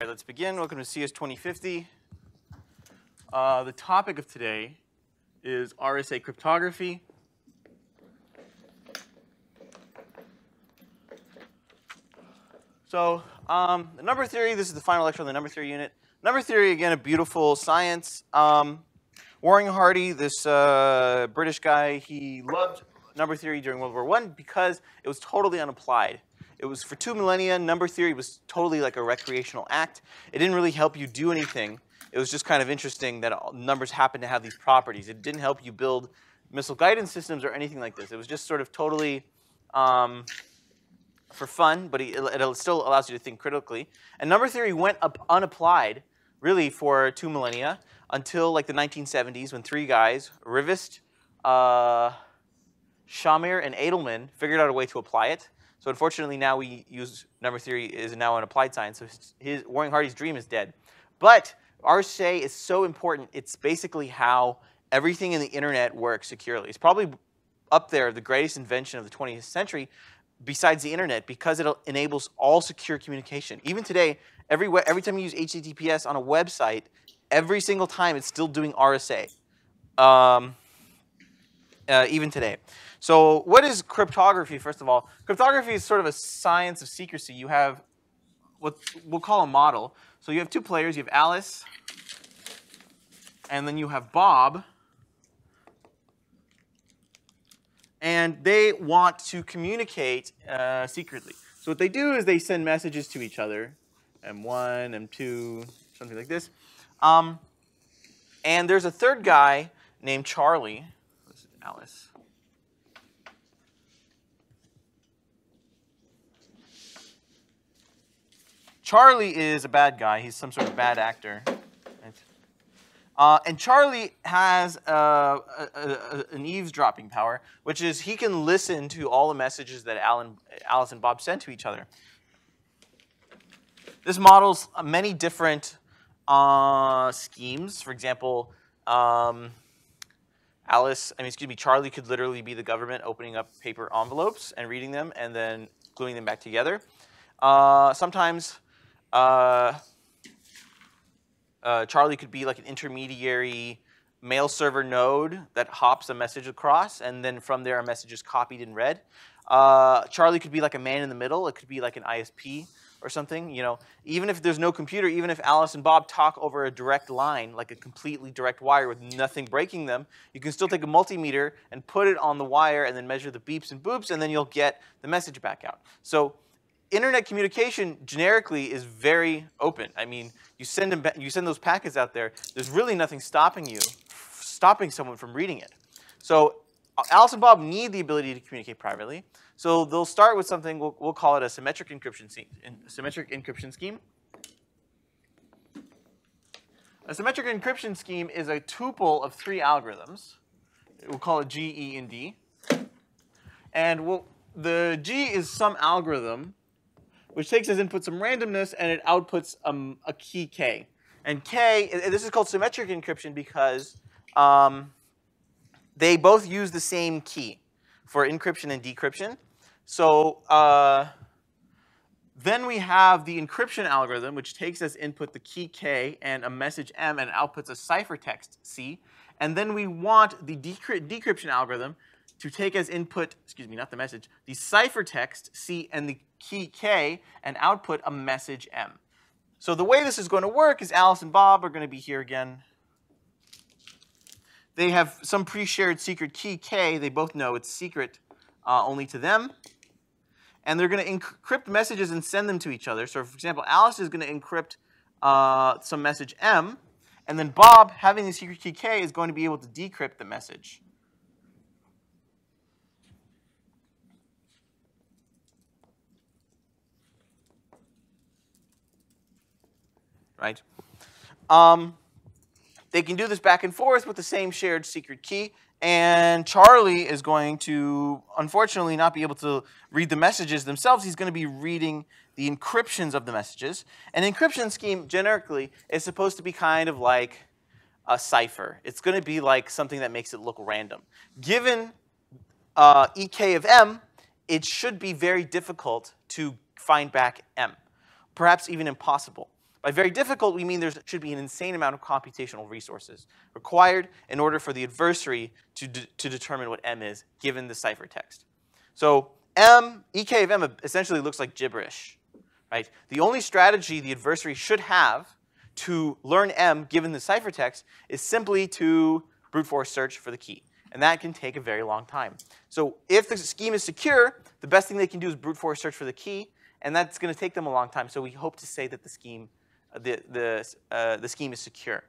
right, let's begin. Welcome to CS 2050. Uh, the topic of today is RSA cryptography. So, um, the number theory, this is the final lecture on the number theory unit. Number theory, again, a beautiful science. Um, Warren Hardy, this uh, British guy, he loved number theory during World War I because it was totally unapplied. It was for two millennia, number theory was totally like a recreational act. It didn't really help you do anything. It was just kind of interesting that numbers happen to have these properties. It didn't help you build missile guidance systems or anything like this. It was just sort of totally um, for fun, but it, it still allows you to think critically. And number theory went up unapplied really for two millennia until like the 1970s when three guys, Rivest, uh, Shamir, and Adleman figured out a way to apply it. So unfortunately, now we use number theory is now an applied science. So his, his Warren Hardy's dream is dead. But RSA is so important. It's basically how everything in the internet works securely. It's probably up there the greatest invention of the 20th century besides the internet because it enables all secure communication. Even today, every, every time you use HTTPS on a website, every single time it's still doing RSA, um, uh, even today. So what is cryptography, first of all? Cryptography is sort of a science of secrecy. You have what we'll call a model. So you have two players. You have Alice, and then you have Bob. And they want to communicate uh, secretly. So what they do is they send messages to each other, M1, M2, something like this. Um, and there's a third guy named Charlie. Alice. Charlie is a bad guy. He's some sort of bad actor. Uh, and Charlie has uh, a, a, an eavesdropping power, which is he can listen to all the messages that Alan, Alice and Bob send to each other. This models many different uh, schemes. For example, um, Alice, I mean, excuse me, Charlie could literally be the government opening up paper envelopes and reading them and then gluing them back together. Uh, sometimes uh, uh, Charlie could be like an intermediary mail server node that hops a message across, and then from there a message is copied and read. Uh, Charlie could be like a man in the middle. It could be like an ISP or something. You know, even if there's no computer, even if Alice and Bob talk over a direct line, like a completely direct wire with nothing breaking them, you can still take a multimeter and put it on the wire and then measure the beeps and boops, and then you'll get the message back out. So internet communication generically is very open. I mean, you send them, you send those packets out there. There's really nothing stopping you, stopping someone from reading it. So uh, Alice and Bob need the ability to communicate privately. So they'll start with something, we'll, we'll call it a symmetric encryption, symmetric encryption scheme. A symmetric encryption scheme is a tuple of three algorithms. We'll call it G, E, and D. And we'll, the G is some algorithm which takes as input some randomness and it outputs um, a key K. And K, this is called symmetric encryption because um, they both use the same key for encryption and decryption. So uh, then we have the encryption algorithm, which takes as input the key K and a message M and outputs a ciphertext C. And then we want the decryption algorithm to take as input, excuse me, not the message, the ciphertext C and the key K and output a message M. So the way this is going to work is Alice and Bob are going to be here again. They have some pre-shared secret key K. They both know it's secret uh, only to them. And they're going to encrypt messages and send them to each other. So for example, Alice is going to encrypt uh, some message M. And then Bob, having the secret key K, is going to be able to decrypt the message. Right? Um, they can do this back and forth with the same shared secret key. And Charlie is going to, unfortunately, not be able to read the messages themselves. He's going to be reading the encryptions of the messages. An encryption scheme, generically, is supposed to be kind of like a cipher. It's going to be like something that makes it look random. Given uh, EK of M, it should be very difficult to find back M, perhaps even impossible. By very difficult, we mean there should be an insane amount of computational resources required in order for the adversary to, de to determine what M is, given the ciphertext. So M, EK of M essentially looks like gibberish, right? The only strategy the adversary should have to learn M, given the ciphertext, is simply to brute force search for the key. And that can take a very long time. So if the scheme is secure, the best thing they can do is brute force search for the key, and that's going to take them a long time. So we hope to say that the scheme the, the, uh, the scheme is secure.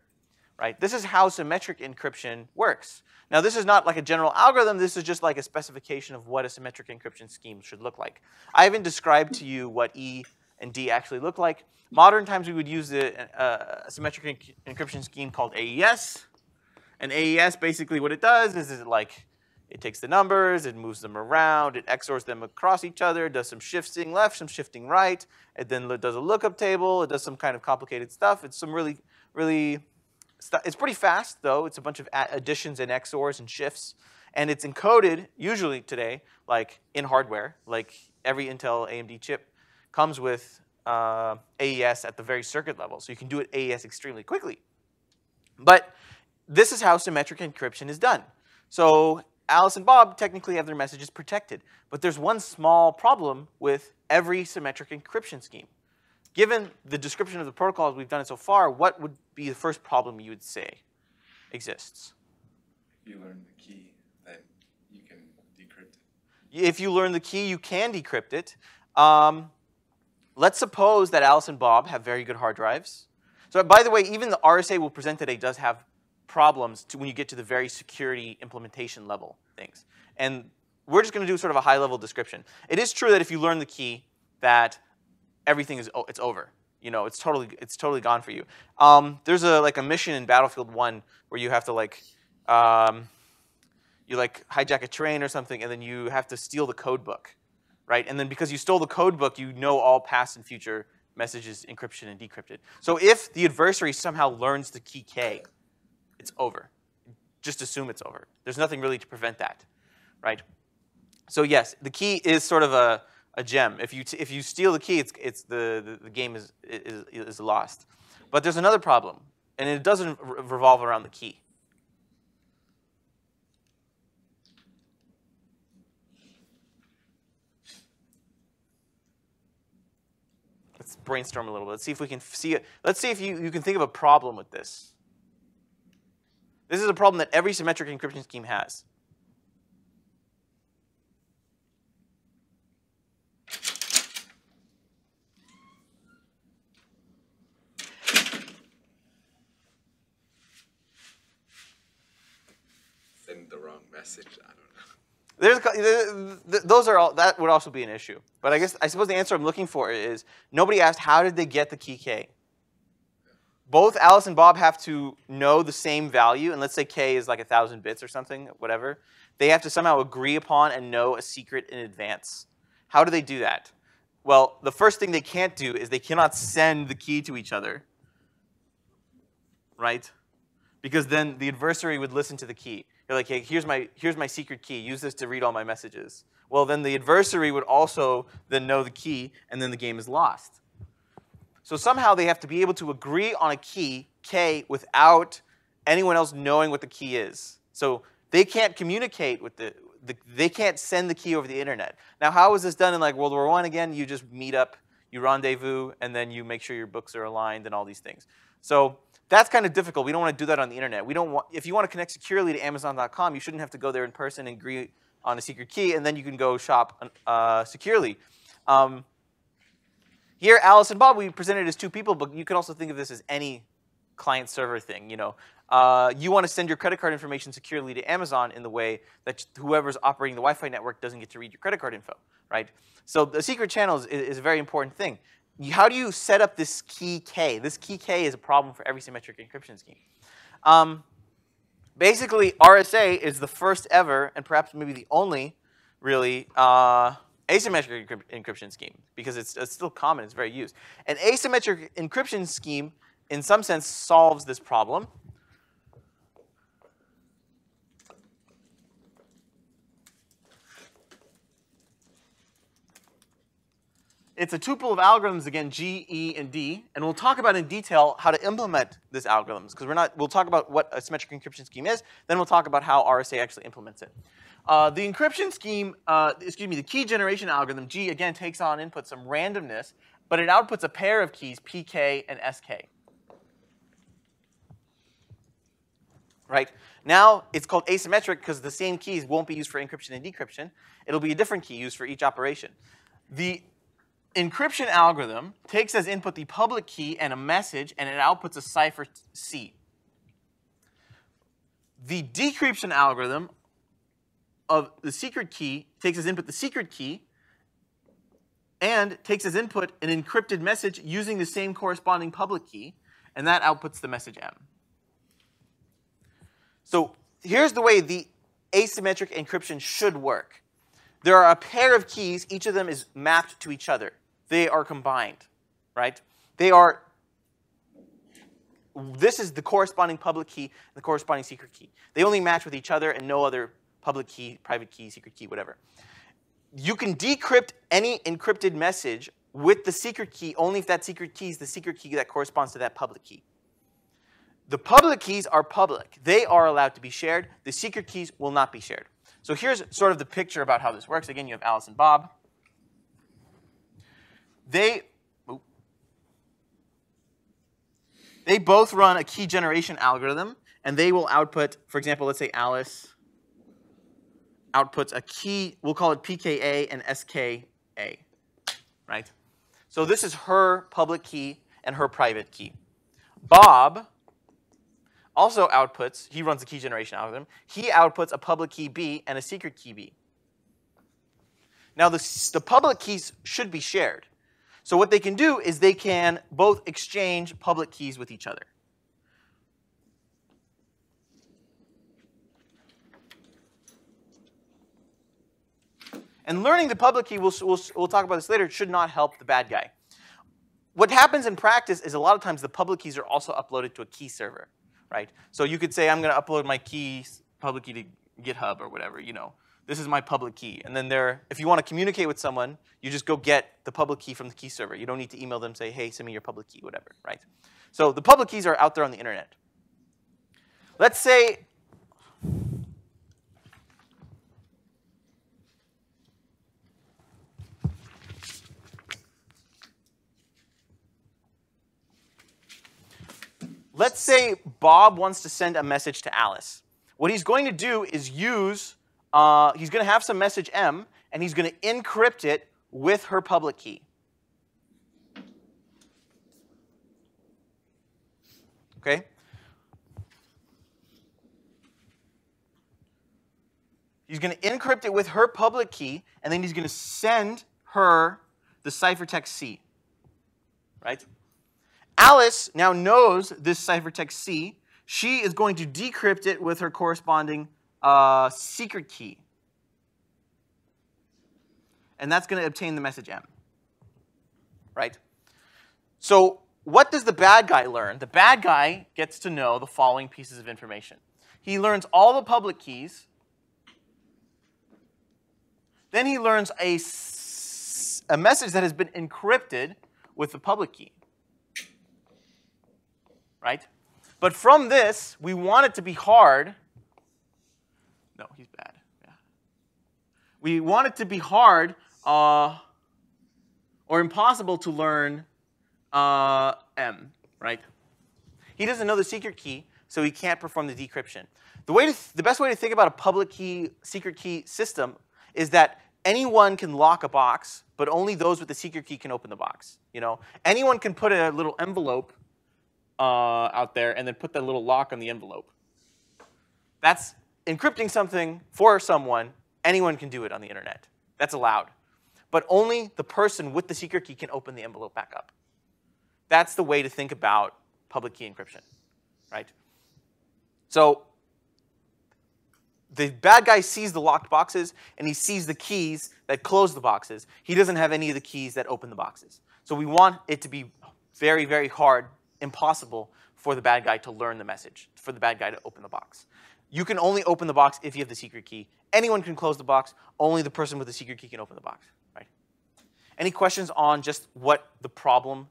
Right? This is how symmetric encryption works. Now, this is not like a general algorithm. This is just like a specification of what a symmetric encryption scheme should look like. I haven't described to you what E and D actually look like. Modern times, we would use a, a, a symmetric encryption scheme called AES. And AES, basically what it does is, is it like it takes the numbers, it moves them around, it XORs them across each other, does some shifting left, some shifting right, it then does a lookup table, it does some kind of complicated stuff. It's some really, really, it's pretty fast though. It's a bunch of additions and XORs and shifts. And it's encoded, usually today, like in hardware, like every Intel AMD chip comes with uh, AES at the very circuit level. So you can do it AES extremely quickly. But this is how symmetric encryption is done. So Alice and Bob technically have their messages protected. But there's one small problem with every symmetric encryption scheme. Given the description of the protocols we've done it so far, what would be the first problem you would say exists? If you learn the key, then you can decrypt it. If you learn the key, you can decrypt it. Um, let's suppose that Alice and Bob have very good hard drives. So by the way, even the RSA we'll present today does have problems to when you get to the very security implementation level things. And we're just going to do sort of a high level description. It is true that if you learn the key, that everything is it's over. You know, it's totally it's totally gone for you. Um, there's a like a mission in Battlefield One where you have to like um, you like hijack a train or something, and then you have to steal the code book, right? And then because you stole the code book, you know all past and future messages encryption and decrypted. So if the adversary somehow learns the key K, it's over. Just assume it's over. There's nothing really to prevent that, right? So yes, the key is sort of a, a gem. If you, if you steal the key, it's, it's the, the, the game is, is, is lost. But there's another problem, and it doesn't revolve around the key. Let's brainstorm a little bit. Let's see if we can see it. Let's see if you, you can think of a problem with this. This is a problem that every symmetric encryption scheme has. Send the wrong message. I don't know. There's, those are all, that would also be an issue. But I guess, I suppose the answer I'm looking for is, nobody asked how did they get the key K? Both Alice and Bob have to know the same value, and let's say k is like a 1,000 bits or something, whatever. They have to somehow agree upon and know a secret in advance. How do they do that? Well, the first thing they can't do is they cannot send the key to each other, right? Because then the adversary would listen to the key. You're like, hey, here's my, here's my secret key. Use this to read all my messages. Well, then the adversary would also then know the key, and then the game is lost. So somehow they have to be able to agree on a key, K, without anyone else knowing what the key is. So they can't communicate with the, the they can't send the key over the internet. Now, how is this done in like World War One Again, you just meet up, you rendezvous, and then you make sure your books are aligned and all these things. So that's kind of difficult. We don't want to do that on the internet. We don't want, if you want to connect securely to Amazon.com, you shouldn't have to go there in person and agree on a secret key, and then you can go shop uh, securely. Um, here, Alice and Bob, we presented as two people, but you can also think of this as any client-server thing. You know, uh, you want to send your credit card information securely to Amazon in the way that whoever's operating the Wi-Fi network doesn't get to read your credit card info, right? So the secret channel is, is a very important thing. How do you set up this key K? This key K is a problem for every symmetric encryption scheme. Um, basically, RSA is the first ever, and perhaps maybe the only, really, uh, asymmetric encryption scheme because it's, it's, still common, it's very used. An asymmetric encryption scheme, in some sense, solves this problem. it's a tuple of algorithms again, G, E, and D, and we'll talk about in detail how to implement these algorithms because we're not. We'll talk about what a symmetric encryption scheme is, then we'll talk about how RSA actually implements it. Uh, the encryption scheme, uh, excuse me, the key generation algorithm G again takes on input some randomness, but it outputs a pair of keys, PK and SK. Right? Now it's called asymmetric because the same keys won't be used for encryption and decryption. It'll be a different key used for each operation. The encryption algorithm takes as input the public key and a message, and it outputs a cipher C. The decryption algorithm of the secret key takes as input the secret key and takes as input an encrypted message using the same corresponding public key, and that outputs the message M. So here's the way the asymmetric encryption should work. There are a pair of keys, each of them is mapped to each other they are combined, right? They are, this is the corresponding public key, the corresponding secret key. They only match with each other and no other public key, private key, secret key, whatever. You can decrypt any encrypted message with the secret key only if that secret key is the secret key that corresponds to that public key. The public keys are public. They are allowed to be shared. The secret keys will not be shared. So here's sort of the picture about how this works. Again, you have Alice and Bob. They, they both run a key generation algorithm, and they will output, for example, let's say Alice outputs a key, we'll call it PKA and SKA, right? So this is her public key and her private key. Bob also outputs, he runs the key generation algorithm, he outputs a public key B and a secret key B. Now the, the public keys should be shared. So what they can do is they can both exchange public keys with each other. And learning the public key, we'll, we'll, we'll talk about this later, should not help the bad guy. What happens in practice is a lot of times the public keys are also uploaded to a key server, right? So you could say, I'm going to upload my keys, public key to GitHub or whatever, you know this is my public key. And then there, if you want to communicate with someone, you just go get the public key from the key server. You don't need to email them, say, hey, send me your public key, whatever, right? So the public keys are out there on the internet. Let's say Let's say Bob wants to send a message to Alice. What he's going to do is use uh, he's going to have some message M, and he's going to encrypt it with her public key. Okay? He's going to encrypt it with her public key, and then he's going to send her the ciphertext C. Right? Alice now knows this ciphertext C. She is going to decrypt it with her corresponding uh, secret key. And that's going to obtain the message M. Right? So what does the bad guy learn? The bad guy gets to know the following pieces of information. He learns all the public keys. Then he learns a, a message that has been encrypted with the public key. Right? But from this, we want it to be hard no, he's bad. Yeah. We want it to be hard uh, or impossible to learn uh, M, right? He doesn't know the secret key, so he can't perform the decryption. The, way the best way to think about a public key, secret key system is that anyone can lock a box, but only those with the secret key can open the box. You know, anyone can put a little envelope uh, out there and then put that little lock on the envelope. That's encrypting something for someone, anyone can do it on the internet. That's allowed. But only the person with the secret key can open the envelope back up. That's the way to think about public key encryption, right? So the bad guy sees the locked boxes and he sees the keys that close the boxes. He doesn't have any of the keys that open the boxes. So we want it to be very, very hard, impossible for the bad guy to learn the message, for the bad guy to open the box. You can only open the box if you have the secret key. Anyone can close the box. Only the person with the secret key can open the box, right? Any questions on just what the problem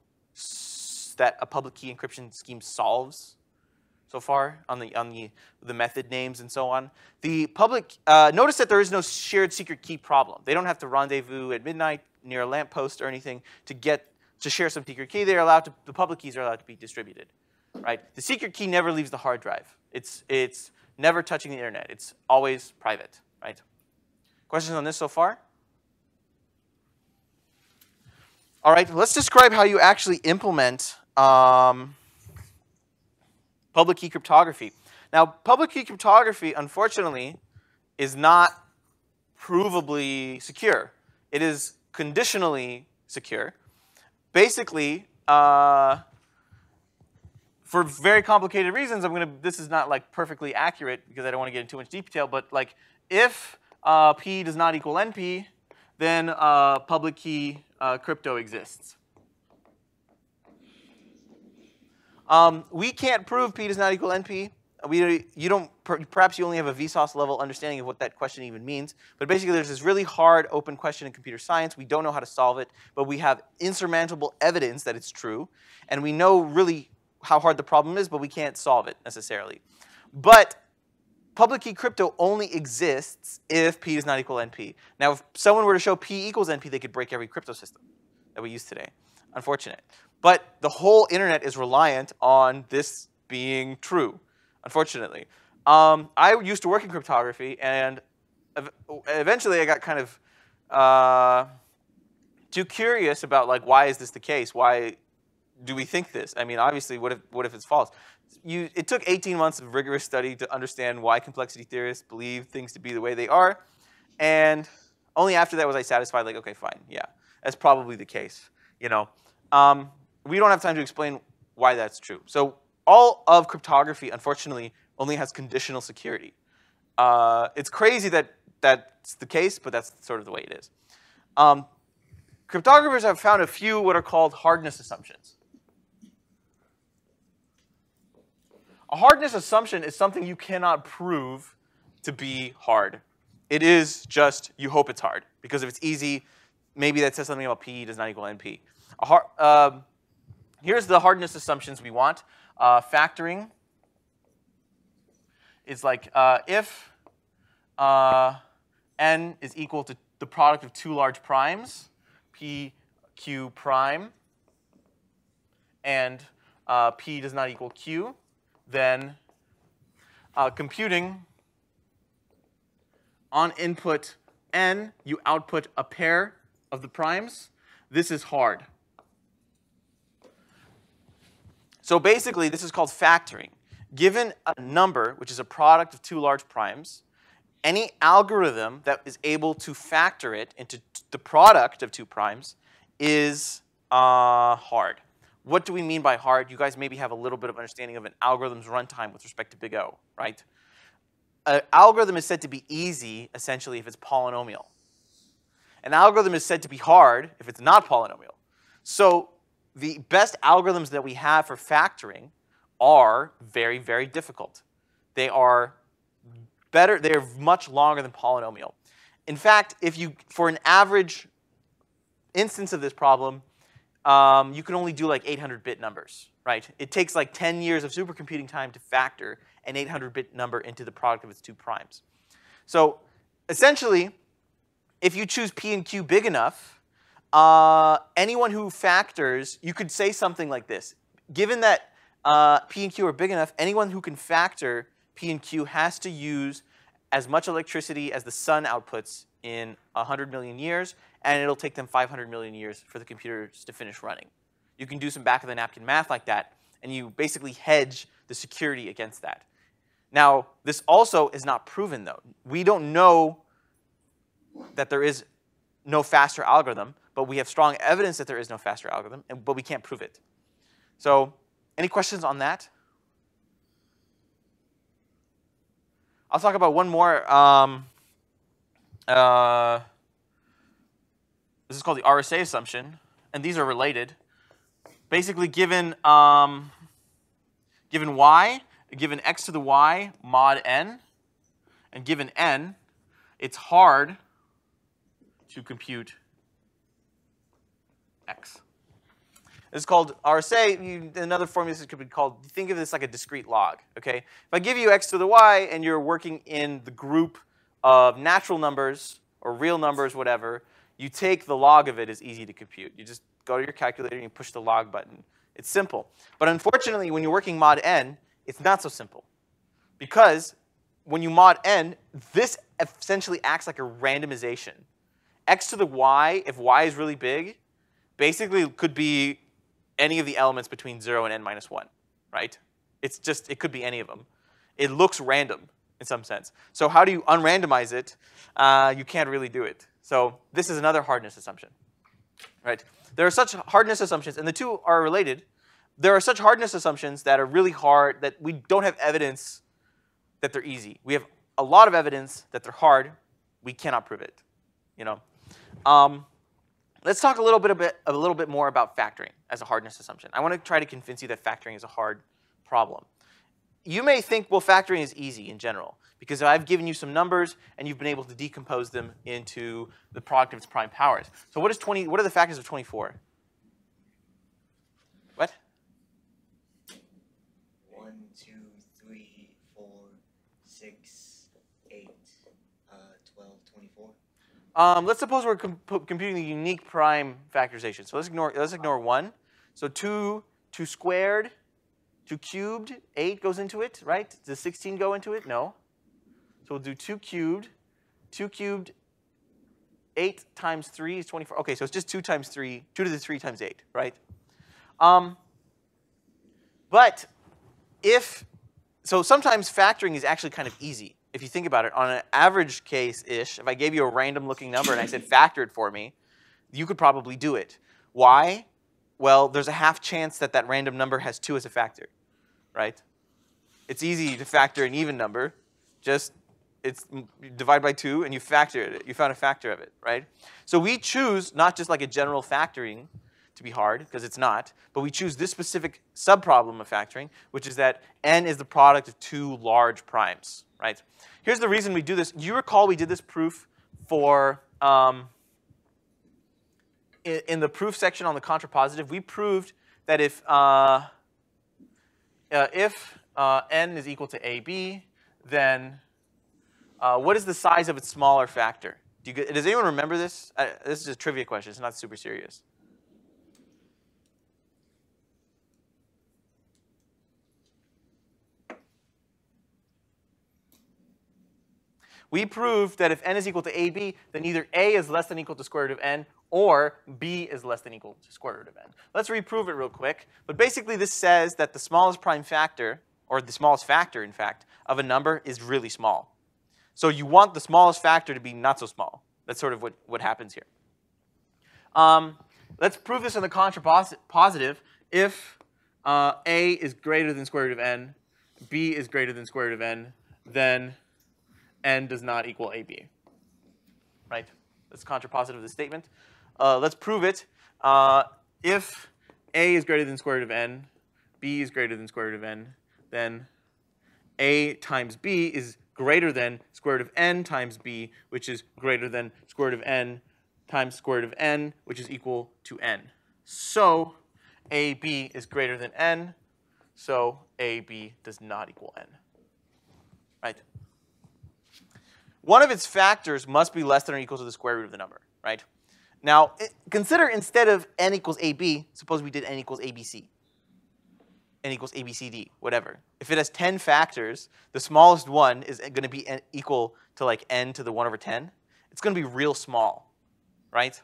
that a public key encryption scheme solves so far on the on the the method names and so on? The public uh, notice that there is no shared secret key problem. They don't have to rendezvous at midnight near a lamppost or anything to get to share some secret key. They're allowed to. The public keys are allowed to be distributed, right? The secret key never leaves the hard drive. It's it's never touching the internet. It's always private, right? Questions on this so far? All right, let's describe how you actually implement um, public key cryptography. Now, public key cryptography, unfortunately, is not provably secure. It is conditionally secure. Basically, uh, for very complicated reasons, I'm gonna. This is not like perfectly accurate because I don't want to get into too much detail. But like, if uh, p does not equal np, then uh, public key uh, crypto exists. Um, we can't prove p does not equal np. We, you don't, perhaps you only have a Vsauce level understanding of what that question even means. But basically, there's this really hard open question in computer science. We don't know how to solve it, but we have insurmountable evidence that it's true. And we know really how hard the problem is, but we can't solve it necessarily. But public key crypto only exists if p does not equal np. Now, if someone were to show p equals np, they could break every crypto system that we use today. Unfortunate. But the whole internet is reliant on this being true, unfortunately. Um, I used to work in cryptography, and ev eventually I got kind of uh, too curious about like why is this the case? Why do we think this? I mean, obviously, what if what if it's false? You, it took 18 months of rigorous study to understand why complexity theorists believe things to be the way they are, and only after that was I satisfied. Like, okay, fine, yeah, that's probably the case. You know, um, we don't have time to explain why that's true. So all of cryptography, unfortunately, only has conditional security. Uh, it's crazy that that's the case, but that's sort of the way it is. Um, cryptographers have found a few what are called hardness assumptions. A hardness assumption is something you cannot prove to be hard. It is just you hope it's hard because if it's easy, maybe that says something about p does not equal np. Uh, here's the hardness assumptions we want. Uh, factoring is like uh, if uh, n is equal to the product of two large primes, p, q prime, and uh, p does not equal q, then uh, computing on input n, you output a pair of the primes. This is hard. So basically, this is called factoring. Given a number, which is a product of two large primes, any algorithm that is able to factor it into the product of two primes is uh, hard. What do we mean by hard? You guys maybe have a little bit of understanding of an algorithm's runtime with respect to big O, right? An algorithm is said to be easy, essentially, if it's polynomial. An algorithm is said to be hard if it's not polynomial. So the best algorithms that we have for factoring are very, very difficult. They are better, they're much longer than polynomial. In fact, if you, for an average instance of this problem, um, you can only do like 800-bit numbers, right? It takes like 10 years of supercomputing time to factor an 800-bit number into the product of its two primes. So essentially, if you choose P and Q big enough, uh, anyone who factors, you could say something like this. Given that uh, P and Q are big enough, anyone who can factor P and Q has to use as much electricity as the sun outputs in 100 million years, and it'll take them 500 million years for the computers to finish running. You can do some back-of-the-napkin math like that, and you basically hedge the security against that. Now, this also is not proven, though. We don't know that there is no faster algorithm, but we have strong evidence that there is no faster algorithm, and, but we can't prove it. So any questions on that? I'll talk about one more. Um, uh, this is called the RSA assumption, and these are related. Basically, given um, given y, given x to the y mod n, and given n, it's hard to compute x. Is called RSA. You, another formula could be called, think of this like a discrete log, okay? If I give you x to the y and you're working in the group of natural numbers or real numbers, whatever, you take the log of it is easy to compute. You just go to your calculator and you push the log button. It's simple. But unfortunately, when you're working mod n, it's not so simple. Because when you mod n, this essentially acts like a randomization. x to the y, if y is really big, basically could be any of the elements between 0 and n minus 1, right? It's just, it could be any of them. It looks random in some sense. So how do you unrandomize it? Uh, you can't really do it. So this is another hardness assumption, right? There are such hardness assumptions, and the two are related. There are such hardness assumptions that are really hard that we don't have evidence that they're easy. We have a lot of evidence that they're hard. We cannot prove it, you know. Um, let's talk a little bit, a bit a little bit more about factoring as a hardness assumption. I want to try to convince you that factoring is a hard problem. You may think, well, factoring is easy in general because I've given you some numbers and you've been able to decompose them into the product of its prime powers. So what is 20? What are the factors of 24? What? 1, 2, 3, 4, 6, 8, uh, 12, 24. Um, let's suppose we're com computing the unique prime factorization. So let's ignore let's ignore one. So two two squared, two cubed, eight goes into it, right? Does 16 go into it? No. So we'll do two cubed, two cubed, eight times three is 24. Okay, so it's just two times three, two to the three times eight, right? Um, but if so, sometimes factoring is actually kind of easy if you think about it, on an average case-ish, if I gave you a random looking number and I said factor it for me, you could probably do it. Why? Well, there's a half chance that that random number has 2 as a factor, right? It's easy to factor an even number. Just it's divide by 2 and you factor it. You found a factor of it, right? So we choose not just like a general factoring to be hard, because it's not, but we choose this specific subproblem of factoring, which is that n is the product of two large primes, right? Here's the reason we do this. You recall we did this proof for, um, in, in, the proof section on the contrapositive, we proved that if, uh, uh, if uh, n is equal to ab, then uh, what is the size of its smaller factor? Do you, does anyone remember this? Uh, this is a trivia question. It's not super serious. We proved that if n is equal to ab, then either a is less than equal to square root of n, or b is less than equal to square root of n. Let's reprove it real quick. But basically this says that the smallest prime factor, or the smallest factor, in fact, of a number is really small. So you want the smallest factor to be not so small. That's sort of what, what happens here. Um, let's prove this in the contrapositive. If uh, a is greater than square root of n, b is greater than square root of n, then n does not equal ab. Right? That's contrapositive of the statement. Uh, let's prove it. Uh, if a is greater than square root of n, b is greater than square root of n, then a times b is greater than square root of n times b, which is greater than square root of n times square root of n, which is equal to n. So ab is greater than n, so ab does not equal n. Right? One of its factors must be less than or equal to the square root of the number, right? Now, consider instead of n equals ab, suppose we did n equals abc. n equals abcd, whatever. If it has 10 factors, the smallest one is going to be equal to like n to the 1 over 10. It's going to be real small, right?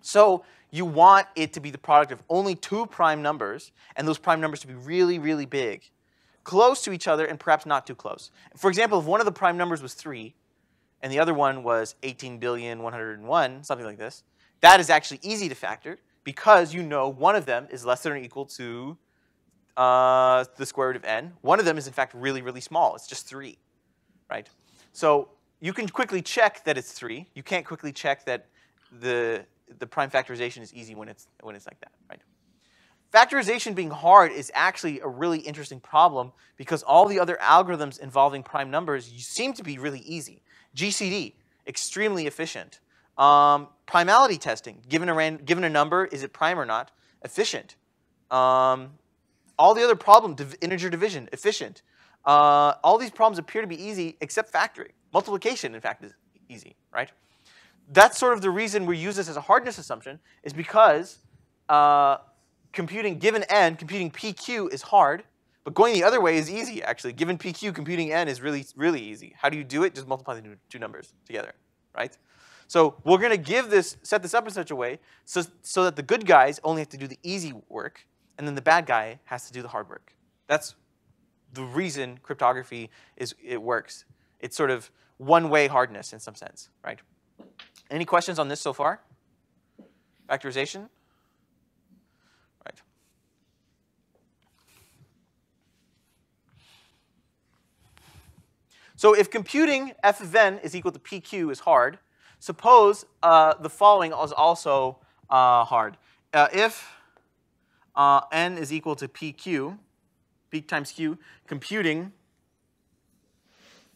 So you want it to be the product of only two prime numbers, and those prime numbers to be really, really big close to each other and perhaps not too close. For example, if one of the prime numbers was 3 and the other one was 18 billion 101, something like this, that is actually easy to factor because you know one of them is less than or equal to uh, the square root of n. One of them is in fact really, really small. It's just 3, right? So you can quickly check that it's 3. You can't quickly check that the, the prime factorization is easy when it's, when it's like that, right? Factorization being hard is actually a really interesting problem because all the other algorithms involving prime numbers seem to be really easy. GCD, extremely efficient. Um, primality testing, given a, given a number, is it prime or not? Efficient. Um, all the other problems, div integer division, efficient. Uh, all these problems appear to be easy except factoring. Multiplication, in fact, is easy, right? That's sort of the reason we use this as a hardness assumption is because uh, computing given n, computing PQ is hard, but going the other way is easy, actually. Given PQ, computing n is really, really easy. How do you do it? Just multiply the two numbers together, right? So we're going to give this, set this up in such a way so, so that the good guys only have to do the easy work, and then the bad guy has to do the hard work. That's the reason cryptography is it works. It's sort of one-way hardness in some sense, right? Any questions on this so far? Factorization? Right. So if computing f of n is equal to pq is hard, suppose uh, the following is also uh, hard. Uh, if uh, n is equal to pq, p times q, computing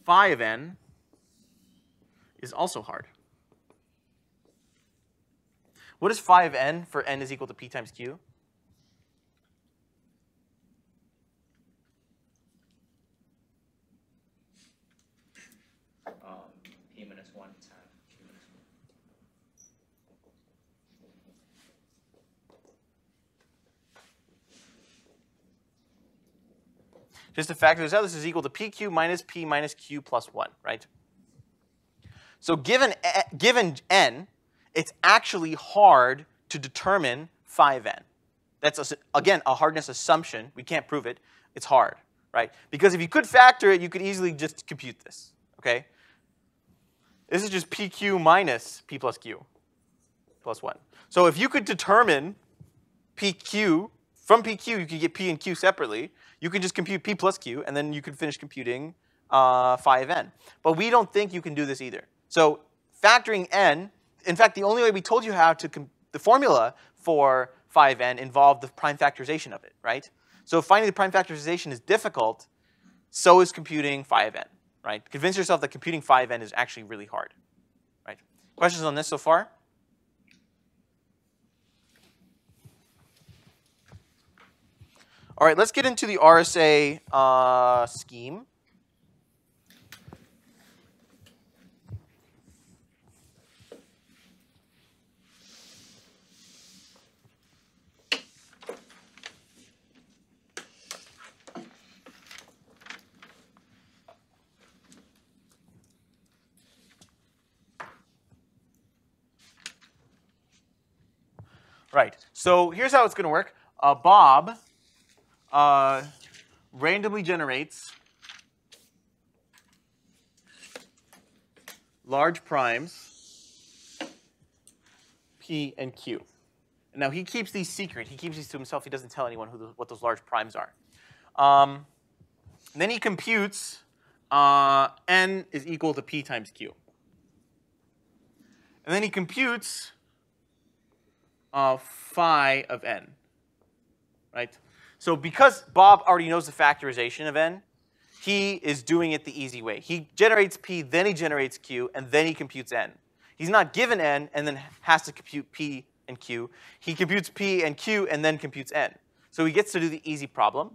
phi of n is also hard. What is phi of n for n is equal to p times q? Um, p minus 1 times q minus 1. Just to factor this out, this is equal to pq minus p minus q plus 1, right? So given, given n, it's actually hard to determine phi of n. That's, a, again, a hardness assumption. We can't prove it. It's hard, right? Because if you could factor it, you could easily just compute this, okay? This is just pq minus p plus q plus 1. So if you could determine pq, from pq you could get p and q separately, you can just compute p plus q, and then you can finish computing uh, phi of n. But we don't think you can do this either. So factoring n, in fact, the only way we told you how to, the formula for phi of n involved the prime factorization of it, right? So finding the prime factorization is difficult, so is computing phi of n, right? Convince yourself that computing phi of n is actually really hard, right? Questions on this so far? All right, let's get into the RSA uh, scheme. Right. So here's how it's going to work. Uh, Bob uh, randomly generates large primes P and Q. Now he keeps these secret. He keeps these to himself. He doesn't tell anyone who the, what those large primes are. Um, then he computes uh, n is equal to p times q. And then he computes uh, phi of n, right? So because Bob already knows the factorization of n, he is doing it the easy way. He generates p, then he generates q, and then he computes n. He's not given n and then has to compute p and q. He computes p and q and then computes n. So he gets to do the easy problem.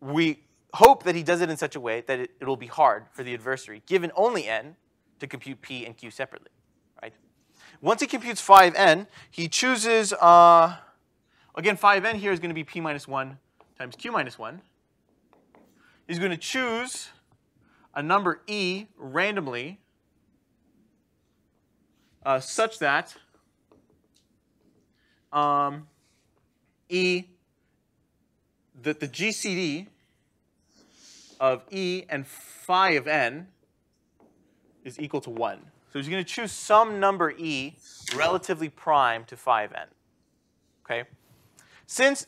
We hope that he does it in such a way that it, will be hard for the adversary, given only n, to compute p and q separately. Right? Once he computes phi n, he chooses, uh, again, phi n here is going to be p minus 1 times q minus 1. He's going to choose a number e randomly uh, such that um, e, that the GCD of e and phi of n is equal to 1. So he's going to choose some number e relatively prime to phi of n. Okay? Since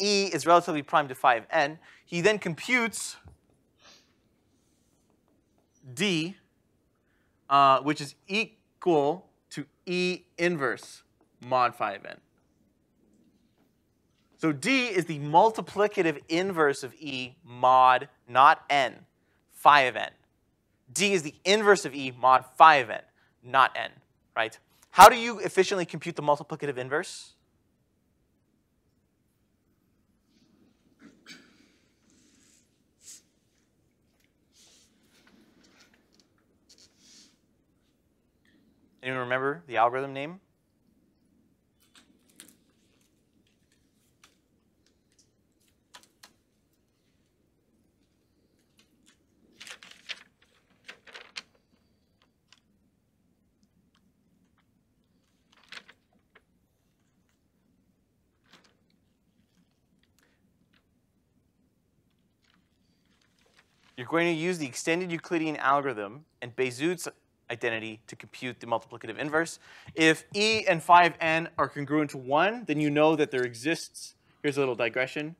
e is relatively prime to phi n, he then computes d, uh, which is equal to e inverse mod phi n. So d is the multiplicative inverse of e mod, not n, phi n. D is the inverse of e mod phi n, not n, right? How do you efficiently compute the multiplicative inverse? Anyone remember the algorithm name? You're going to use the extended Euclidean algorithm and Bézout's identity to compute the multiplicative inverse. If e and phi n are congruent to 1, then you know that there exists, here's a little digression,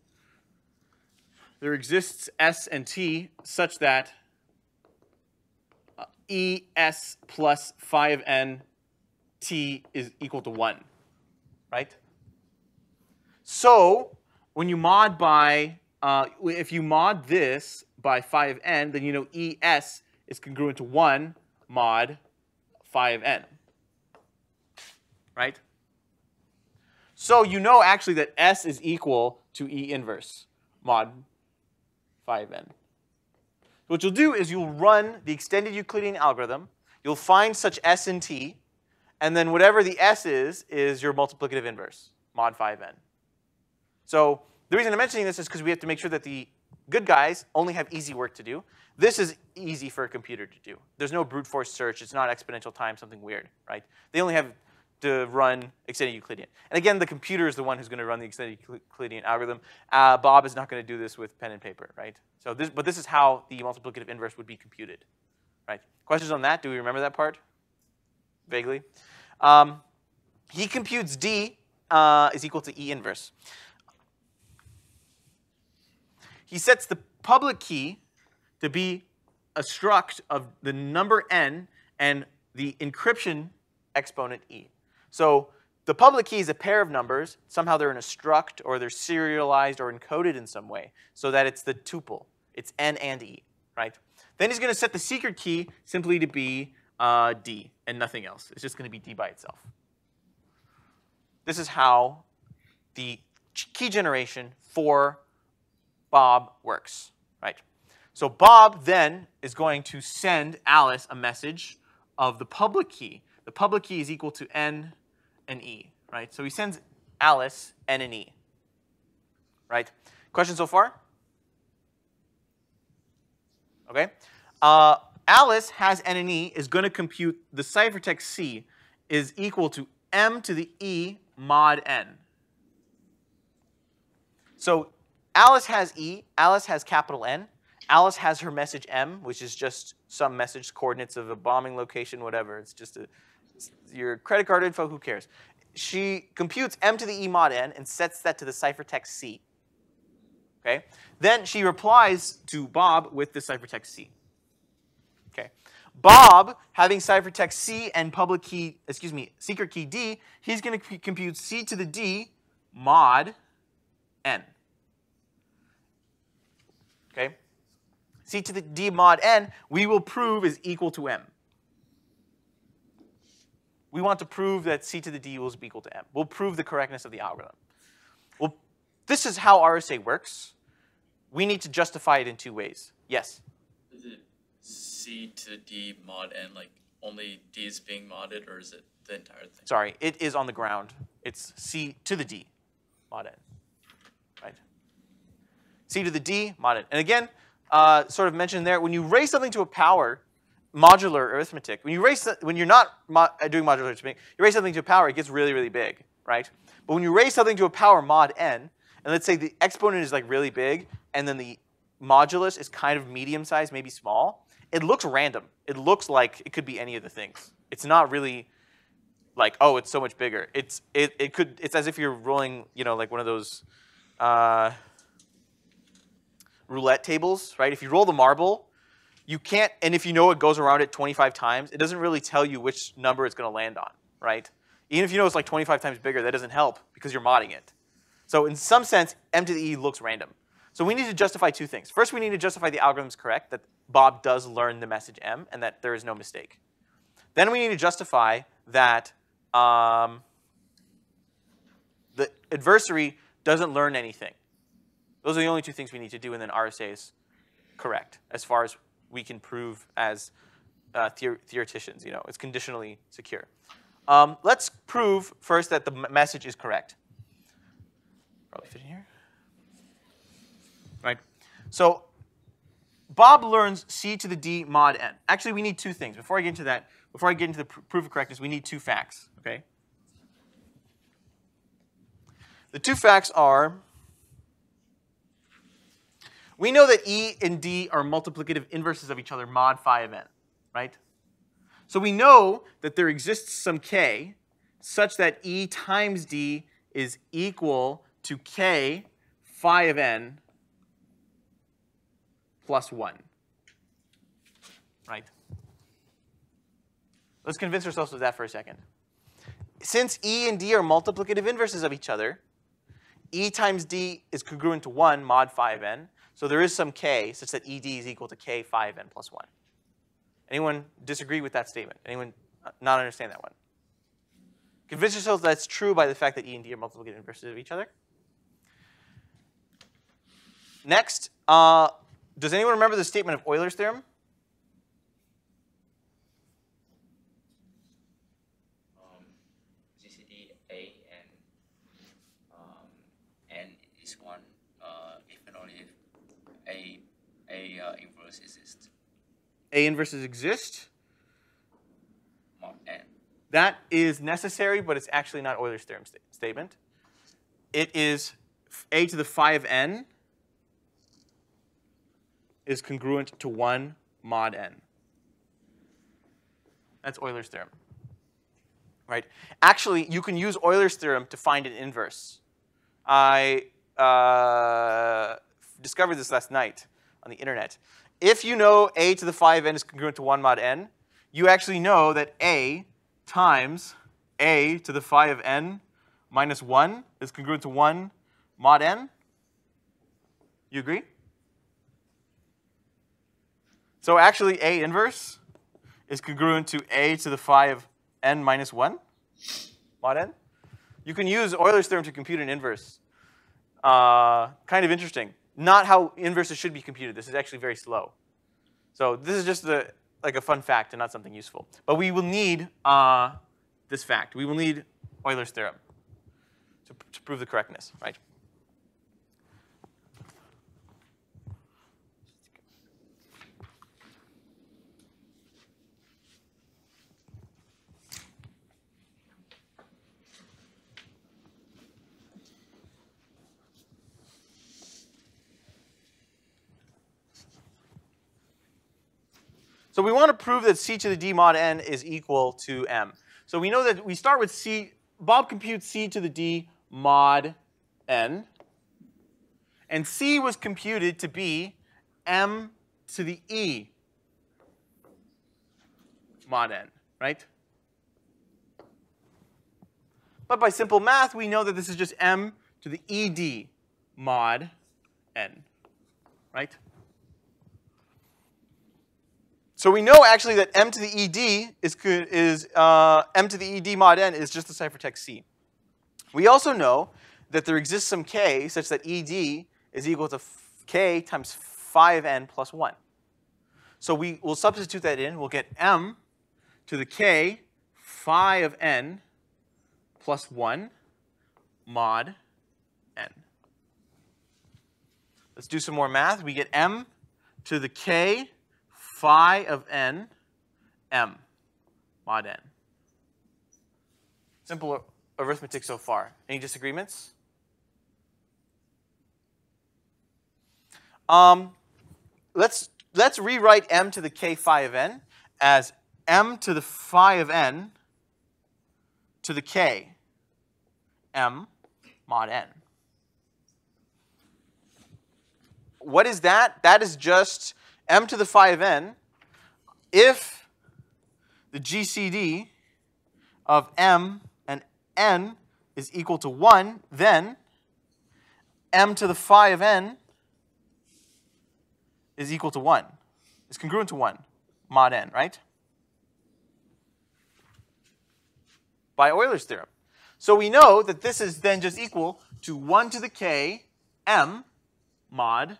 there exists s and t such that uh, es plus phi n t is equal to 1, right? So when you mod by, uh, if you mod this by phi n, then you know es is congruent to 1 mod phi n, right? So you know actually that s is equal to E inverse mod phi n. What you'll do is you'll run the extended Euclidean algorithm, you'll find such s and t, and then whatever the s is, is your multiplicative inverse, mod phi n. So the reason I'm mentioning this is because we have to make sure that the good guys only have easy work to do. This is easy for a computer to do. There's no brute force search. It's not exponential time, something weird, right? They only have to run extended Euclidean. And again, the computer is the one who's going to run the extended Euclidean algorithm. Uh, Bob is not going to do this with pen and paper, right? So this, but this is how the multiplicative inverse would be computed, right? Questions on that? Do we remember that part? Vaguely. Um, he computes D uh, is equal to E inverse. He sets the public key to be a struct of the number n and the encryption exponent e. So the public key is a pair of numbers. Somehow they're in a struct or they're serialized or encoded in some way so that it's the tuple. It's n and e, right? Then he's going to set the secret key simply to be uh, d and nothing else. It's just going to be d by itself. This is how the key generation for Bob works, right? So Bob then is going to send Alice a message of the public key. The public key is equal to n and e, right? So he sends Alice n and e, right? Question so far? Okay. Uh, Alice has n and e is going to compute the ciphertext c is equal to m to the e mod n. So Alice has E, Alice has capital N, Alice has her message M, which is just some message coordinates of a bombing location, whatever. It's just a, your credit card info, who cares? She computes M to the E mod N and sets that to the ciphertext C. Okay? Then she replies to Bob with the ciphertext C. Okay? Bob, having ciphertext C and public key, excuse me, secret key D, he's going to compute C to the D mod N. Okay? C to the D mod N, we will prove is equal to M. We want to prove that C to the D will be equal to M. We'll prove the correctness of the algorithm. Well, this is how RSA works. We need to justify it in two ways. Yes? Is it C to the D mod N, like only D is being modded, or is it the entire thing? Sorry, it is on the ground. It's C to the D mod N, right? C to the D mod N. And again, uh, sort of mentioned there, when you raise something to a power, modular arithmetic, when you raise, when you're not mo doing modular arithmetic, you raise something to a power, it gets really, really big, right? But when you raise something to a power mod n, and let's say the exponent is like really big, and then the modulus is kind of medium sized, maybe small, it looks random. It looks like it could be any of the things. It's not really like, oh, it's so much bigger. It's it, it could it's as if you're rolling, you know, like one of those uh, roulette tables, right? If you roll the marble, you can't, and if you know it goes around it 25 times, it doesn't really tell you which number it's going to land on, right? Even if you know it's like 25 times bigger, that doesn't help because you're modding it. So in some sense, m to the e looks random. So we need to justify two things. First, we need to justify the algorithm's correct, that Bob does learn the message m, and that there is no mistake. Then we need to justify that um, the adversary doesn't learn anything. Those are the only two things we need to do, and then RSA is correct as far as we can prove as uh, theor- theoreticians. You know, it's conditionally secure. Um, let's prove first that the message is correct. Probably fit in here. Right. So Bob learns C to the D mod n. Actually, we need two things. Before I get into that, before I get into the pr- proof of correctness, we need two facts. Okay. The two facts are we know that E and D are multiplicative inverses of each other mod phi of n, right? So we know that there exists some k such that E times D is equal to k phi of n plus 1, right? Let's convince ourselves of that for a second. Since E and D are multiplicative inverses of each other, E times D is congruent to 1 mod phi of n. So there is some k such that ED is equal to k phi of n plus 1. Anyone disagree with that statement? Anyone uh, not understand that one? Convince yourselves that's true by the fact that E and D are multiplicative inverses of each other. Next, uh, does anyone remember the statement of Euler's theorem? Um, GCD A and um, n is one uh, if and only if a a uh, inverse exists. A inverses exist. Mod n. That is necessary, but it's actually not Euler's theorem sta- statement. It is a to the phi of n is congruent to 1 mod n. That's Euler's theorem. Right? Actually, you can use Euler's theorem to find an inverse. I uh, discovered this last night on the internet. If you know a to the phi of n is congruent to 1 mod n, you actually know that a times a to the phi of n minus 1 is congruent to 1 mod n. You agree? So actually, a inverse is congruent to a to the phi of n minus 1 mod n. You can use Euler's theorem to compute an inverse. Uh, kind of interesting. Not how inverses should be computed. This is actually very slow. So this is just like a fun fact and not something useful. But we will need uh, this fact. We will need Euler's theorem to, to prove the correctness, right? So we want to prove that c to the d mod n is equal to m. So we know that we start with c. Bob computes c to the d mod n. And c was computed to be m to the e mod n, right? But by simple math, we know that this is just m to the ed mod n, right? So we know actually that m to the ed is, is uh, m to the ed mod n is just the ciphertext c. We also know that there exists some k such that ed is equal to k times phi n plus 1. So we will substitute that in. We'll get m to the k phi of n plus 1 mod n. Let's do some more math. We get m to the k phi of n m mod n. Simple arithmetic so far. Any disagreements? Um, let's let's rewrite m to the k phi of n as m to the phi of n to the k m mod n. What is that? That is just m to the phi of n if the GCD of m and n is equal to 1, then m to the phi of n is equal to 1. It's congruent to 1, mod n, right? by Euler's theorem. So we know that this is then just equal to 1 to the k m mod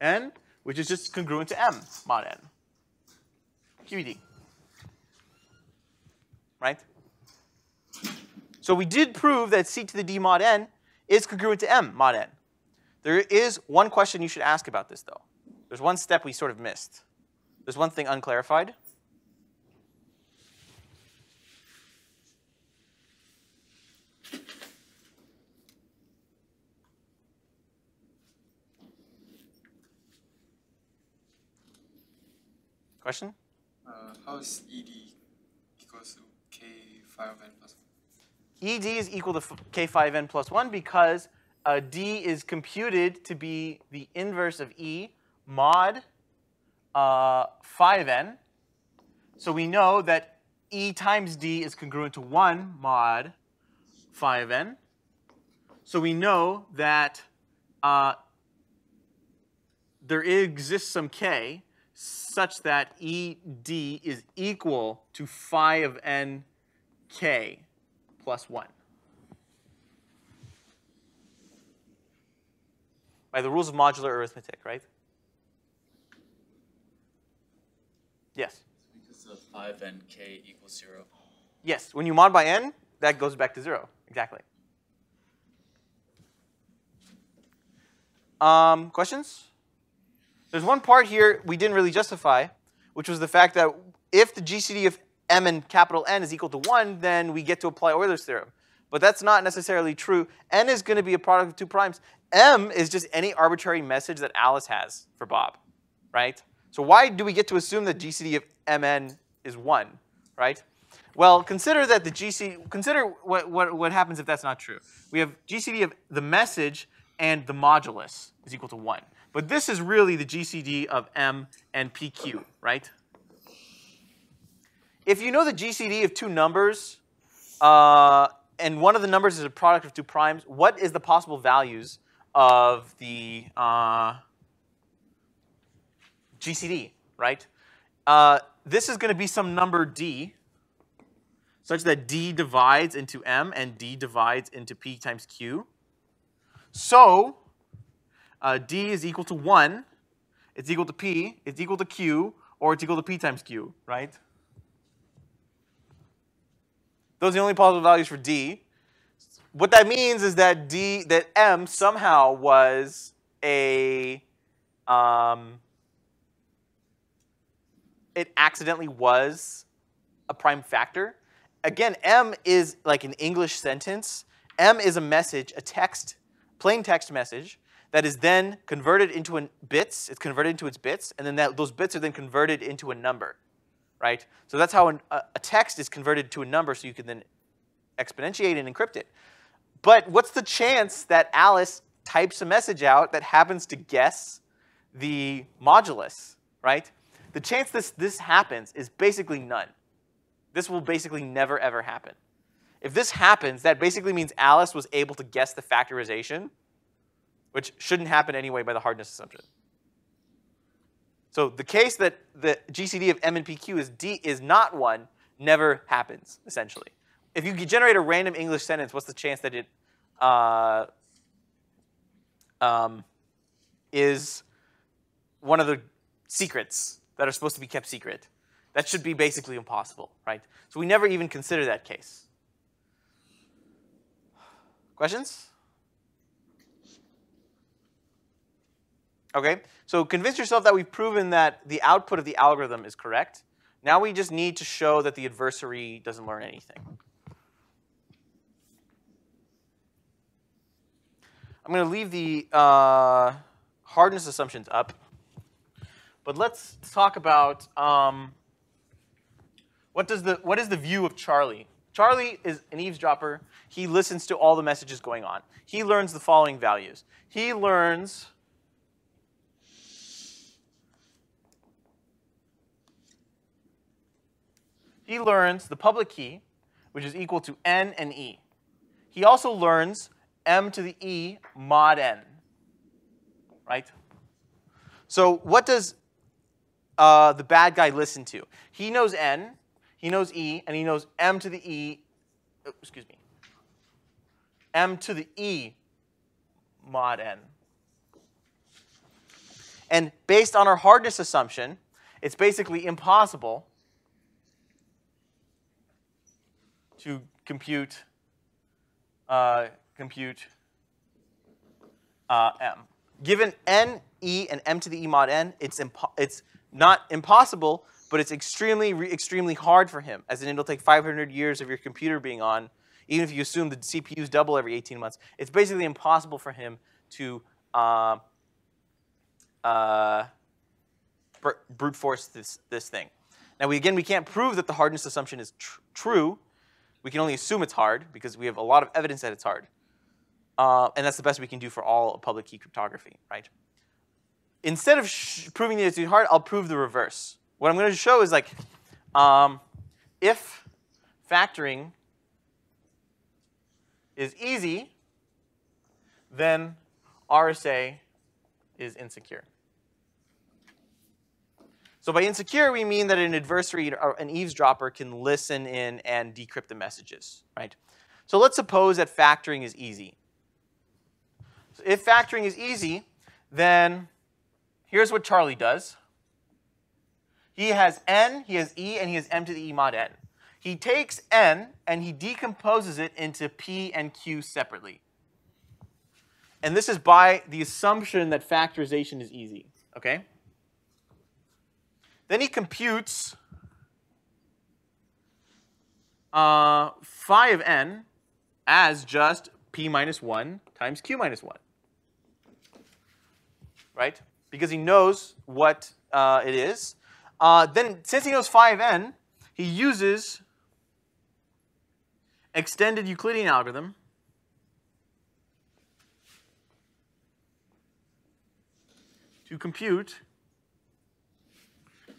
n, which is just congruent to m mod n. QED. Right? So we did prove that c to the d mod n is congruent to m mod n. There is one question you should ask about this, though. There's one step we sort of missed. There's one thing unclarified. Question? Uh, how is ED equals to K phi n plus 1? ED is equal to K phi N 1 because uh, D is computed to be the inverse of E mod uh, phi n. So we know that E times D is congruent to 1 mod phi n. So we know that uh, there exists some k such that ED is equal to phi of n k plus 1. By the rules of modular arithmetic, right? Yes. Because of five and k equals zero. Yes, when you mod by n, that goes back to 0. Exactly. Um, questions? There's one part here we didn't really justify, which was the fact that if the GCD of m and capital N is equal to 1, then we get to apply Euler's theorem. But that's not necessarily true. N is going to be a product of two primes. M is just any arbitrary message that Alice has for Bob, right? So why do we get to assume that GCD of Mn is 1, right? Well, consider that the GC, consider what, what, what happens if that's not true. We have GCD of the message and the modulus is equal to 1. But this is really the GCD of M and PQ, right? If you know the GCD of two numbers, uh, and one of the numbers is a product of two primes, what is the possible values of the uh, GCD, right? Uh, this is going to be some number D, such that D divides into M and D divides into P times Q. So uh, D is equal to 1, it's equal to P, it's equal to Q, or it's equal to P times Q, right? Those are the only possible values for D. What that means is that D, that M somehow was a, um, it accidentally was a prime factor. Again, M is like an English sentence. M is a message, a text, plain text message that is then converted into an bits. It's converted into its bits, and then that, those bits are then converted into a number, right? So that's how an, a, a text is converted to a number, so you can then exponentiate and encrypt it. But what's the chance that Alice types a message out that happens to guess the modulus, right? The chance this, this happens is basically none. This will basically never ever happen. If this happens, that basically means Alice was able to guess the factorization, which shouldn't happen anyway by the hardness assumption. So the case that the GCD of M and PQ is D is not one never happens, essentially. If you generate a random English sentence, what's the chance that it uh, um, is one of the secrets that are supposed to be kept secret? That should be basically impossible, right? So we never even consider that case. Questions? Okay, so convince yourself that we've proven that the output of the algorithm is correct. Now we just need to show that the adversary doesn't learn anything. I'm going to leave the uh, hardness assumptions up. But let's talk about um, what, does the, what is the view of Charlie? Charlie is an eavesdropper. He listens to all the messages going on. He learns the following values. He learns he learns the public key, which is equal to n and e. He also learns m to the e mod n, right? So what does uh, the bad guy listen to? He knows n, he knows e, and he knows m to the e oh, excuse me, m to the e mod n. And based on our hardness assumption, it's basically impossible to compute uh, compute uh, m. Given n, e, and m to the e mod n, it's, it's not impossible, but it's extremely, re- extremely hard for him, as in it'll take 500 years of your computer being on, even if you assume the CPUs double every 18 months. It's basically impossible for him to uh, uh, br- brute force this, this thing. Now, we, again, we can't prove that the hardness assumption is tr- true. We can only assume it's hard because we have a lot of evidence that it's hard. Uh, and that's the best we can do for all public key cryptography, right? Instead of proving that it's hard, I'll prove the reverse. What I'm going to show is like, um, if factoring is easy, then RSA is insecure. So by insecure, we mean that an adversary an eavesdropper can listen in and decrypt the messages, right? So let's suppose that factoring is easy. So if factoring is easy, then here's what Charlie does. He has n, he has e, and he has m to the e mod n. He takes n and he decomposes it into p and q separately. And this is by the assumption that factorization is easy, okay? Then he computes uh, phi of n as just p minus 1 times q minus 1. Right? Because he knows what uh, it is. Uh, then, since he knows phi of n, he uses extended Euclidean algorithm to compute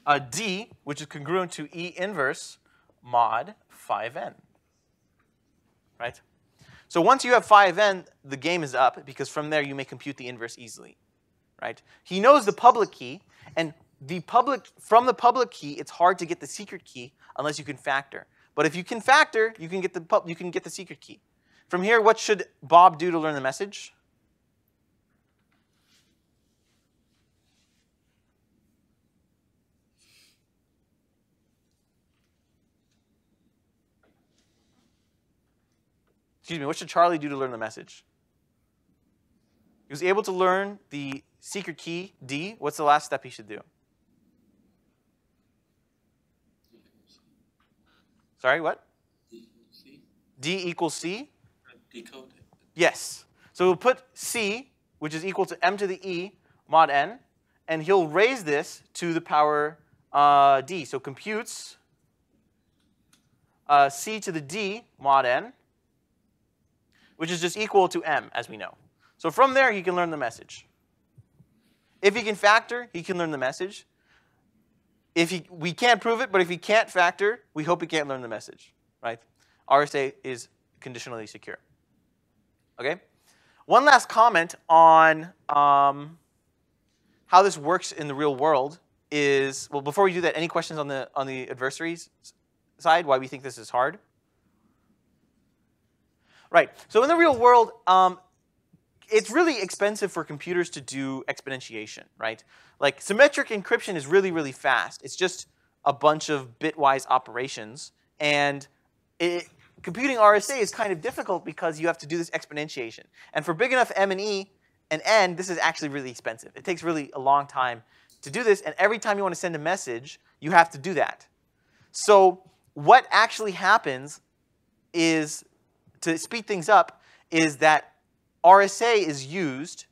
a d, which is congruent to E inverse mod phi n, Right? So once you have phi n, the game is up because from there you may compute the inverse easily. Right? He knows the public key, and the public from the public key, it's hard to get the secret key unless you can factor. But if you can factor, you can get the you can get the secret key. From here, what should Bob do to learn the message? Excuse me, what should Charlie do to learn the message? He was able to learn the secret key, D. What's the last step he should do? Sorry, what? D equals C? Decode it. Yes. So we'll put C, which is equal to m to the e mod n, and he'll raise this to the power uh, d. So computes uh, c to the d mod n, which is just equal to m, as we know. So from there, he can learn the message. If he can factor, he can learn the message. If he, we can't prove it, but if he can't factor, we hope he can't learn the message, right? RSA is conditionally secure. Okay? One last comment on um, how this works in the real world is, well, before we do that, any questions on the, on the adversaries side, why we think this is hard? Right. So in the real world, um, it's really expensive for computers to do exponentiation, right? Like symmetric encryption is really, really fast. It's just a bunch of bitwise operations. And it, computing RSA is kind of difficult because you have to do this exponentiation. And for big enough M and E and N, this is actually really expensive. It takes really a long time to do this. And every time you want to send a message, you have to do that. So what actually happens is, to speed things up, is that RSA is used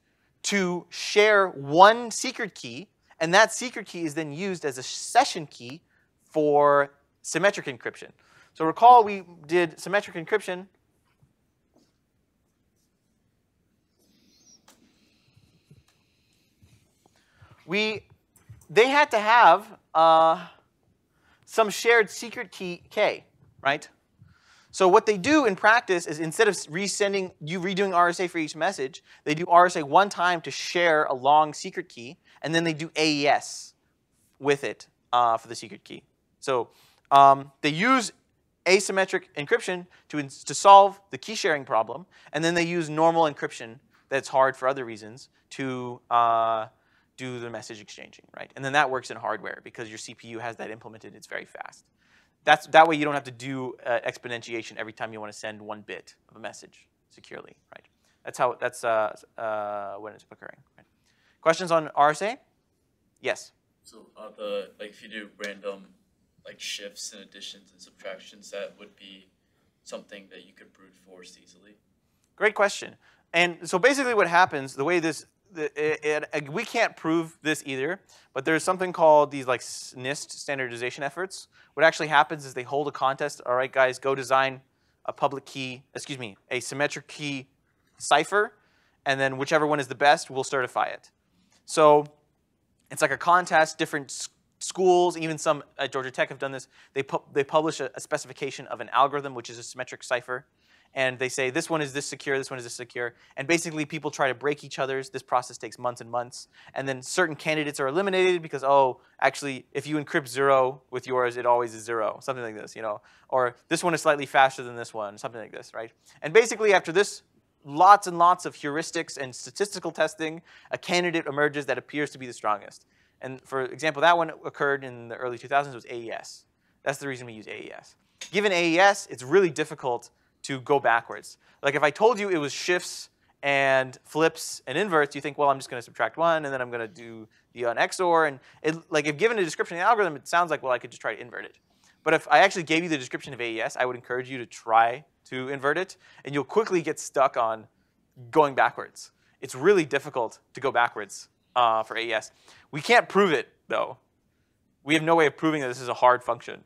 to share one secret key, and that secret key is then used as a session key for symmetric encryption. So recall we did symmetric encryption. We, they had to have uh, some shared secret key K, right? So what they do in practice is instead of resending you redoing RSA for each message, they do RSA one time to share a long secret key, and then they do AES with it uh, for the secret key. So um, they use asymmetric encryption to, to solve the key sharing problem, and then they use normal encryption that's hard for other reasons to uh, do the message exchanging, right? And then that works in hardware because your CPU has that implemented. It's very fast. That's that way you don't have to do uh, exponentiation every time you want to send one bit of a message securely, right? That's how that's uh, uh, when it's occurring. Right? Questions on RSA? Yes. So uh, the like if you do random like shifts and additions and subtractions, that would be something that you could brute force easily. Great question. And so basically, what happens, the way this, we can't prove this either, but there's something called these like NIST standardization efforts. What actually happens is they hold a contest. All right, guys, go design a public key, excuse me, a symmetric key cipher, and then whichever one is the best, we'll certify it. So it's like a contest. Different schools, even some at Georgia Tech, have done this. They pu- they publish a, a specification of an algorithm, which is a symmetric cipher, and they say this one is this secure, this one is this secure, and basically people try to break each other's. This process takes months and months, and then certain candidates are eliminated because oh, actually, if you encrypt zero with yours, it always is zero, something like this, you know, or this one is slightly faster than this one, something like this, right? And basically, after this lots and lots of heuristics and statistical testing, a candidate emerges that appears to be the strongest. And for example, that one occurred in the early 2000s was AES. That's the reason we use AES. Given AES, it's really difficult to go backwards. Like if I told you it was shifts and flips and inverts, you think, well, I'm just going to subtract one, and then I'm going to do the on XOR. And it, like if given a description of the algorithm, it sounds like, well, I could just try to invert it. But if I actually gave you the description of AES, I would encourage you to try to invert it, and you'll quickly get stuck on going backwards. It's really difficult to go backwards uh, for AES. We can't prove it, though. We have no way of proving that this is a hard function,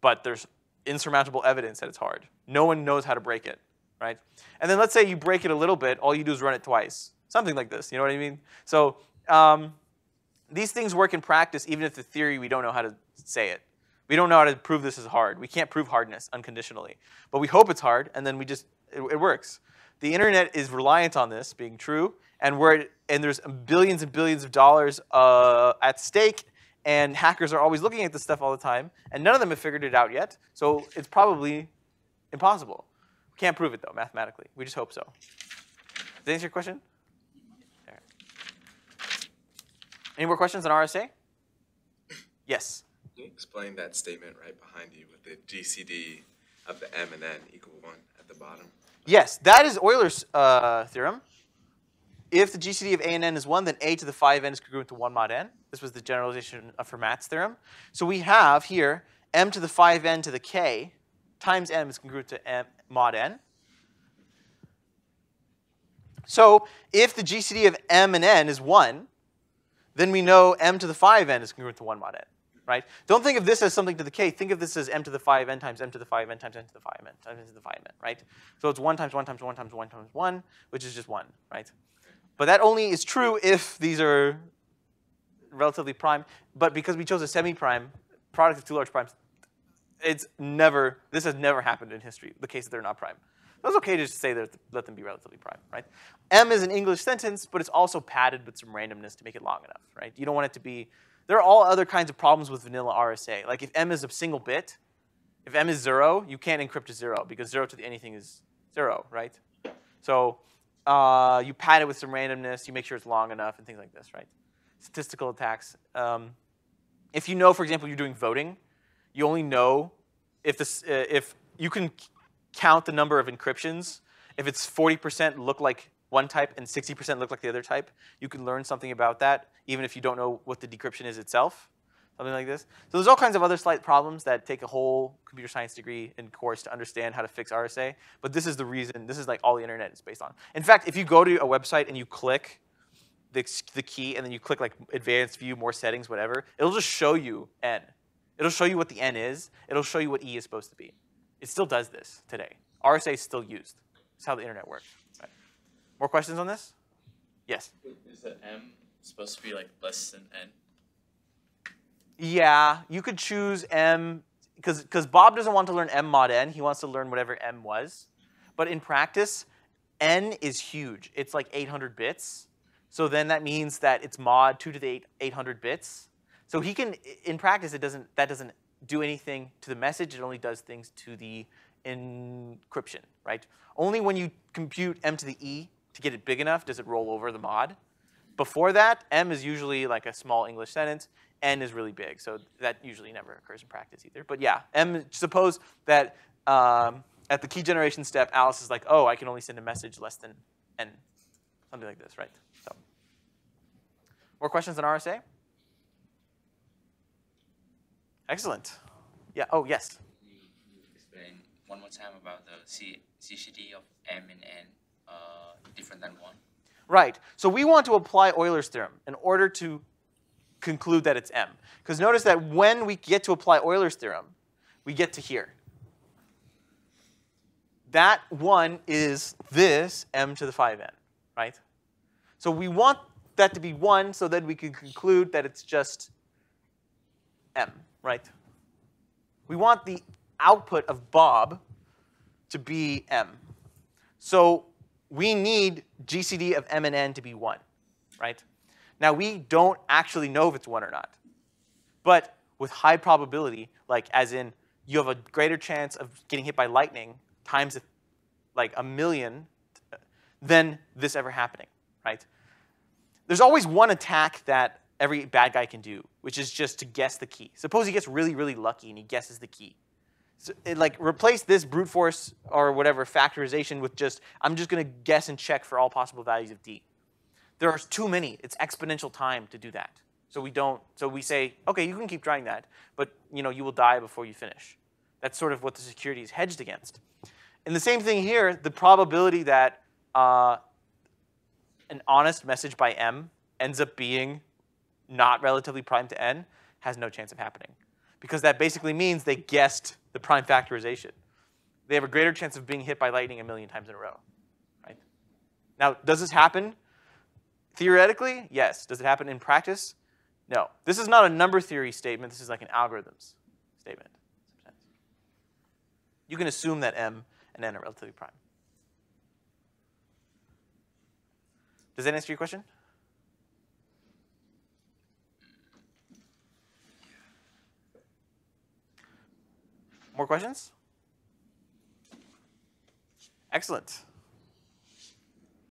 but there's insurmountable evidence that it's hard. No one knows how to break it, right? And then let's say you break it a little bit, all you do is run it twice. Something like this, you know what I mean? So um, these things work in practice, even if the theory we don't know how to say it. We don't know how to prove this is hard. We can't prove hardness unconditionally. But we hope it's hard, and then we just, it, it works. The internet is reliant on this being true, and, we're, and there's billions and billions of dollars uh, at stake, and hackers are always looking at this stuff all the time, and none of them have figured it out yet, so it's probably impossible. Can't prove it, though, mathematically. We just hope so. Does that answer your question? Any more questions on RSA? Yes. Can you explain that statement right behind you with the GCD of the M and N equal one at the bottom? Yes, that is Euler's uh, theorem. If the GCD of a and n is 1, then a to the phi of n is congruent to 1 mod n. This was the generalization of Fermat's theorem. So we have here m to the phi of n to the k times m is congruent to m mod n. So if the GCD of m and n is 1, then we know m to the phi of n is congruent to 1 mod n. Right? Don't think of this as something to the k. Think of this as m to the phi of n times m to the phi of n times m to the phi of n times m to the phi of n. Right? So it's 1 times 1 times 1 times 1 times 1, which is just 1. Right? But that only is true if these are relatively prime. But because we chose a semi-prime, product of two large primes, it's never, this has never happened in history, the case that they're not prime. It's okay to just say that let them be relatively prime, right? M is an English sentence, but it's also padded with some randomness to make it long enough, right? You don't want it to be, there are all other kinds of problems with vanilla RSA. Like if M is a single bit, if M is zero, you can't encrypt to zero because zero to the anything is zero, right? So uh, you pad it with some randomness, you make sure it's long enough and things like this, right? Statistical attacks. Um, if you know, for example, you're doing voting, you only know if this, uh, if you can count the number of encryptions. If it's 40% look like one type and 60% look like the other type, you can learn something about that, even if you don't know what the decryption is itself, something like this. So there's all kinds of other slight problems that take a whole computer science degree and course to understand how to fix RSA. But this is the reason, this is like all the internet is based on. In fact, if you go to a website and you click the, the key and then you click like advanced view, more settings, whatever, it'll just show you n. It'll show you what the n is. It'll show you what e is supposed to be. It still does this today. RSA is still used. That's how the internet works. Right. More questions on this? Yes. Is the m supposed to be like less than n? Yeah, you could choose m because Bob doesn't want to learn m mod n. He wants to learn whatever m was. But in practice, n is huge. It's like 800 bits. So then that means that it's mod 2 to the 8, 800 bits. So he can in practice it doesn't that doesn't do anything to the message. It only does things to the encryption, right? Only when you compute m to the e to get it big enough does it roll over the mod. Before that, m is usually like a small English sentence. N is really big, so that usually never occurs in practice either. But yeah, m. Suppose that um, at the key generation step, Alice is like, oh, I can only send a message less than n, something like this, right? So, more questions on RSA? Excellent. Yeah. Oh, yes. You, you explain one more time about the C, GCD of M and N uh, different than one. Right. So we want to apply Euler's theorem in order to conclude that it's M. Because notice that when we get to apply Euler's theorem, we get to here. That one is this m to the phi n, right? So we want that to be 1 so that we can conclude that it's just m, right? We want the output of Bob to be m. So we need GCD of m and n to be 1, right? Now, we don't actually know if it's 1 or not. But with high probability, like as in you have a greater chance of getting hit by lightning times like a million uh, than this ever happening, right? There's always one attack that every bad guy can do, which is just to guess the key. Suppose he gets really, really lucky and he guesses the key. So it, like replace this brute force or whatever factorization with just I'm just going to guess and check for all possible values of d. There are too many. It's exponential time to do that. So we don't. So we say, okay, you can keep trying that, but you know you will die before you finish. That's sort of what the security is hedged against. And the same thing here. The probability that uh, an honest message by m ends up being not relatively prime to n has no chance of happening because that basically means they guessed the prime factorization. They have a greater chance of being hit by lightning a million times in a row, right? Now, does this happen? Theoretically, yes. Does it happen in practice? No. This is not a number theory statement. This is like an algorithms statement. You can assume that m and n are relatively prime. Does that answer your question? More questions? Excellent.